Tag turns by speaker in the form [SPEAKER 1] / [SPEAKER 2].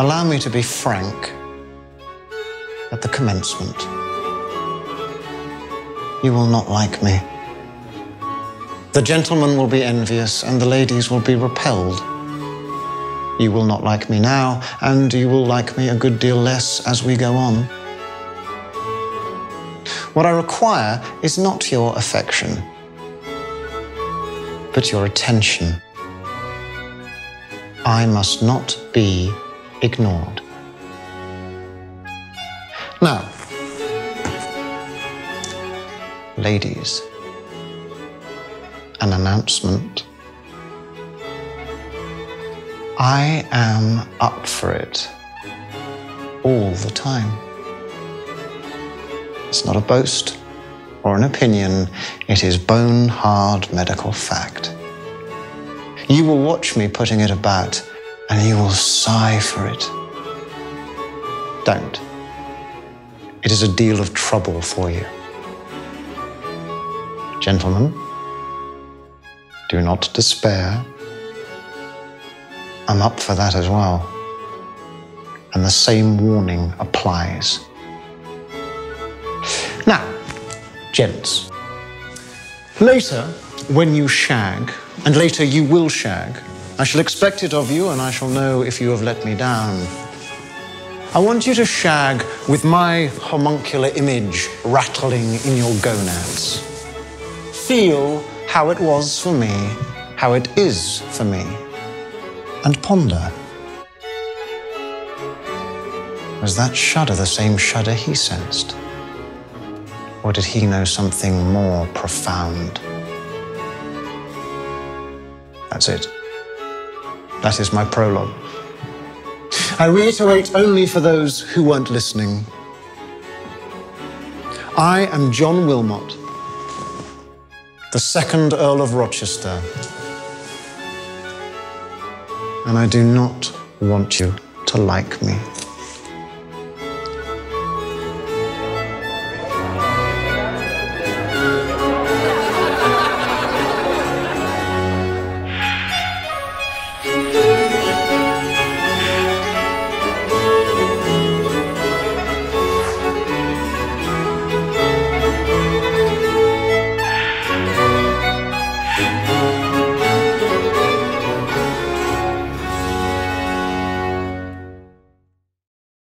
[SPEAKER 1] Allow me to be frank at the commencement. You will not like me. The gentlemen will be envious and the ladies will be repelled. You will not like me now, and you will like me a good deal less as we go on. What I require is not your affection, but your attention. I must not be ignored. Now, ladies, an announcement. I am up for it all the time. It's not a boast or an opinion, it is bone hard medical fact. You will watch me putting it about and you will sigh for it. Don't. It is a deal of trouble for you. Gentlemen, do not despair. I'm up for that as well. And the same warning applies. Now, gents, later, when you shag, and later you will shag, I shall expect it of you and I shall know if you have let me down. I want you to shag with my homuncular image rattling in your gonads. Feel how it was for me, how it is for me, and ponder. Was that shudder the same shudder he sensed? Or did he know something more profound? That's it. That is my prologue. I reiterate only for those who weren't listening. I am John Wilmot, the second Earl of Rochester, and I do not want you to like me.